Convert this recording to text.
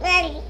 Bye.